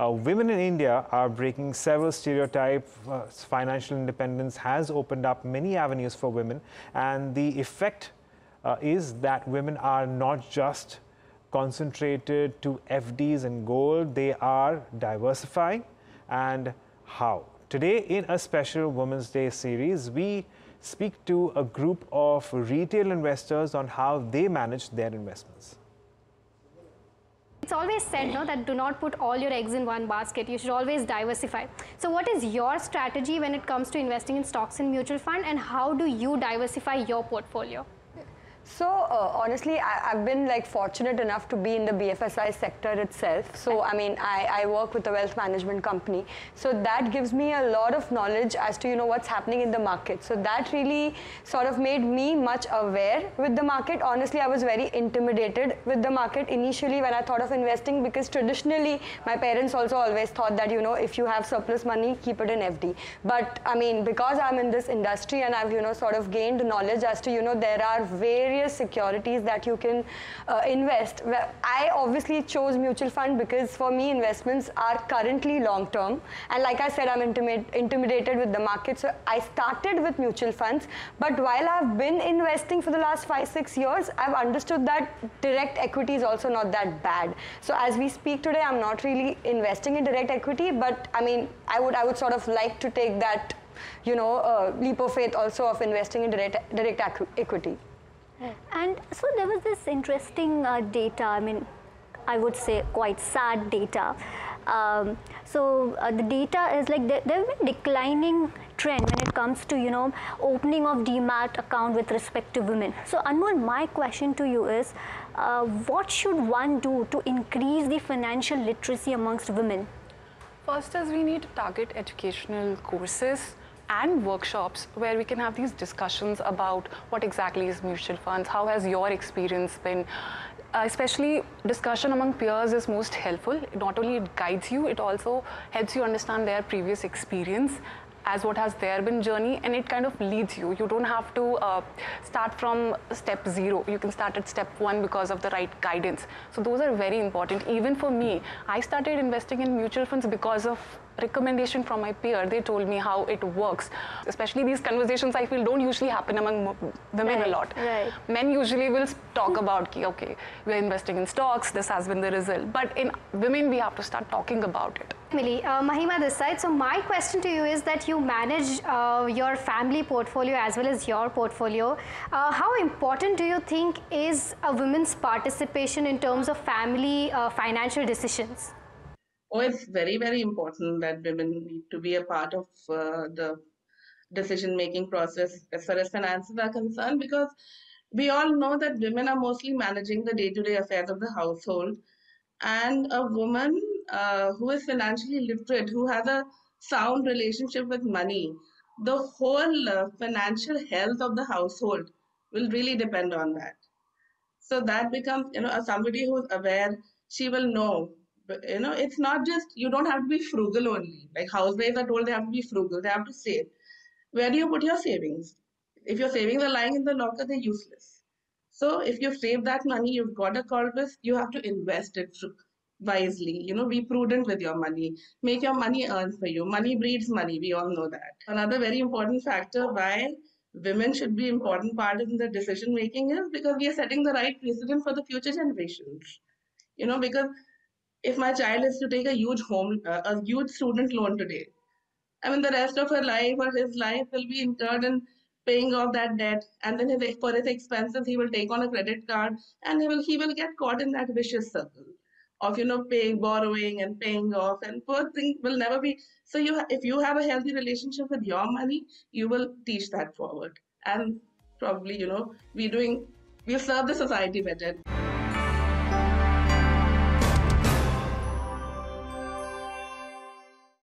Uh, women in India are breaking several stereotypes. Uh, financial independence has opened up many avenues for women, and the effect uh, is that women are not just concentrated to FDs and gold, they are diversifying. And how? Today, in a special Women's Day series, we speak to a group of retail investors on how they manage their investments. It's always said no that do not put all your eggs in one basket. You should always diversify. So what is your strategy when it comes to investing in stocks and mutual fund and how do you diversify your portfolio? So uh, honestly, I, have been like fortunate enough to be in the BFSI sector itself. So I mean, I, I, work with a wealth management company. So that gives me a lot of knowledge as to you know what's happening in the market. So that really sort of made me much aware with the market. Honestly, I was very intimidated with the market initially when I thought of investing because traditionally my parents also always thought that you know if you have surplus money, keep it in FD. But I mean, because I'm in this industry and I've you know sort of gained knowledge as to you know there are various various securities that you can uh, invest. I obviously chose mutual fund because for me investments are currently long term and like I said I'm intimidated with the market so I started with mutual funds but while I've been investing for the last five six years I've understood that direct equity is also not that bad. So as we speak today I'm not really investing in direct equity but I mean I would I would sort of like to take that you know, uh, leap of faith also of investing in direct, direct equity. And so there was this interesting uh, data, I mean, I would say quite sad data. Um, so uh, the data is like there, there have been declining trend when it comes to you know opening of demat account with respect to women. So Anmol, my question to you is, uh, what should one do to increase the financial literacy amongst women? First is we need to target educational courses and workshops where we can have these discussions about what exactly is mutual funds, how has your experience been, uh, especially discussion among peers is most helpful. Not only it guides you, it also helps you understand their previous experience as what has there been journey and it kind of leads you. You don't have to uh, start from step zero. You can start at step one because of the right guidance. So those are very important. Even for me, I started investing in mutual funds because of recommendation from my peer. They told me how it works. Especially these conversations I feel don't usually happen among women right, a lot. Right. Men usually will talk about, okay, we're investing in stocks, this has been the result. But in women, we have to start talking about it. Mili, uh, Mahima this side. So my question to you is that you manage uh, your family portfolio as well as your portfolio. Uh, how important do you think is a woman's participation in terms of family uh, financial decisions? Oh, it's very, very important that women need to be a part of uh, the decision-making process as far as finances are concerned because we all know that women are mostly managing the day-to-day affairs of the household and a woman uh, who is financially literate, who has a sound relationship with money, the whole uh, financial health of the household will really depend on that. So that becomes, you know, somebody who's aware, she will know. You know, it's not just, you don't have to be frugal only. Like housewives are told they have to be frugal, they have to save. Where do you put your savings? If your savings are lying in the locker, they're useless. So if you've saved that money, you've got a corpus, you have to invest it wisely you know be prudent with your money make your money earn for you money breeds money we all know that another very important factor why women should be important part in the decision making is because we are setting the right precedent for the future generations you know because if my child is to take a huge home uh, a huge student loan today i mean the rest of her life or his life will be incurred in paying off that debt and then his, for his expenses he will take on a credit card and he will he will get caught in that vicious circle of you know paying borrowing and paying off and poor thing will never be so you if you have a healthy relationship with your money you will teach that forward. And probably you know we're doing we'll serve the society better